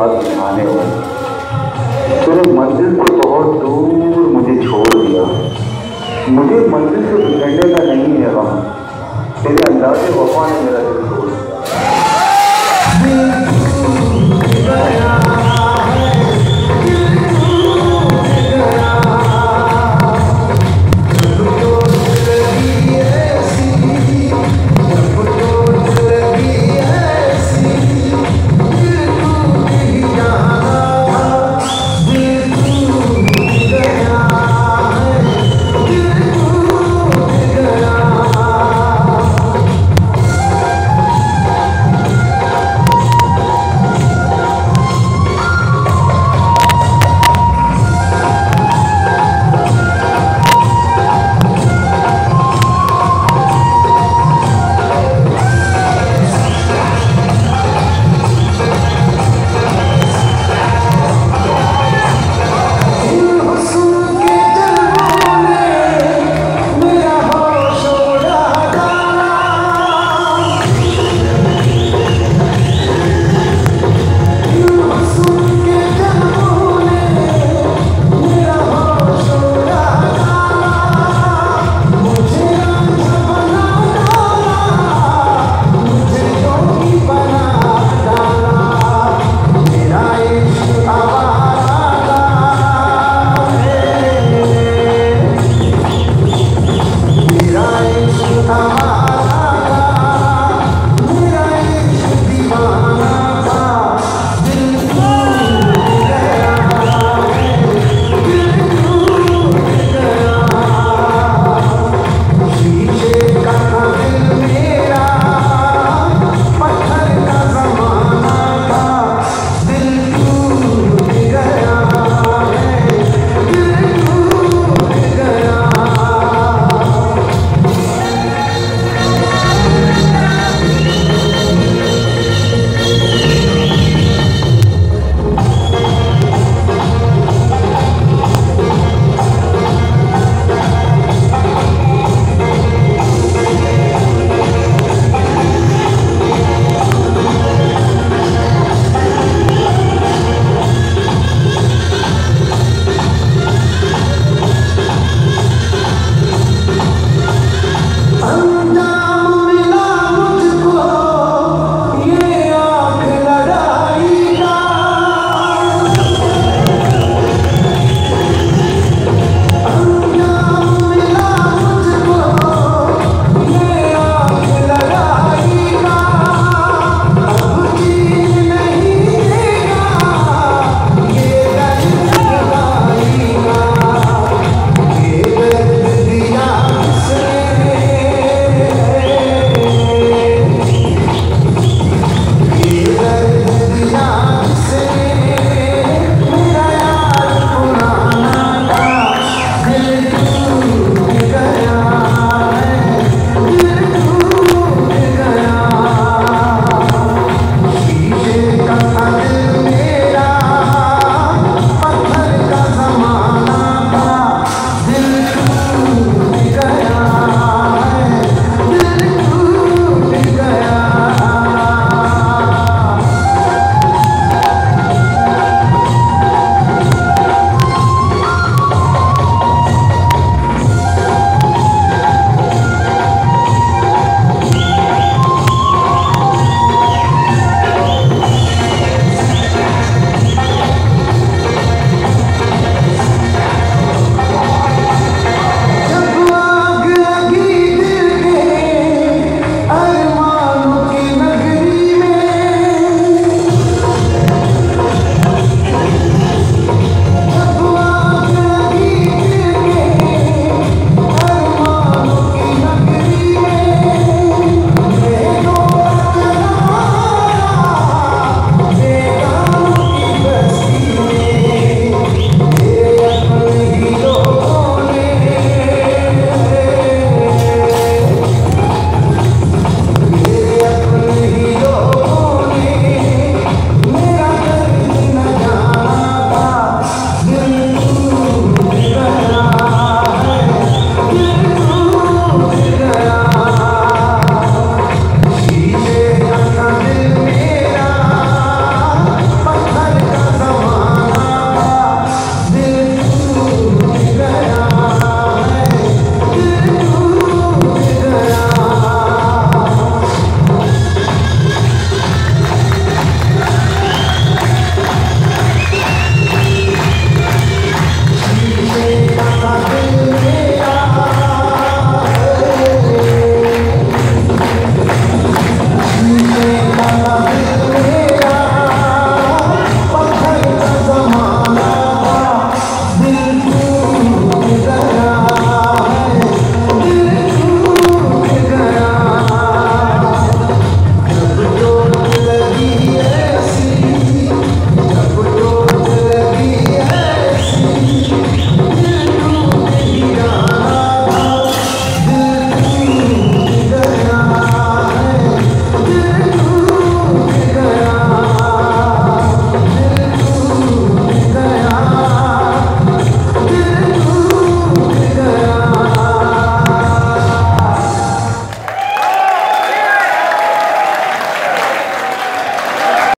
बाद दिखाने हो। तेरे मंजिल को बहुत दूर मुझे छोड़ दिया। मुझे मंजिल से बिगड़ने का नहीं है वहाँ। तेरे अंदाजे वफा ने मेरा दिल छोड़ दिया।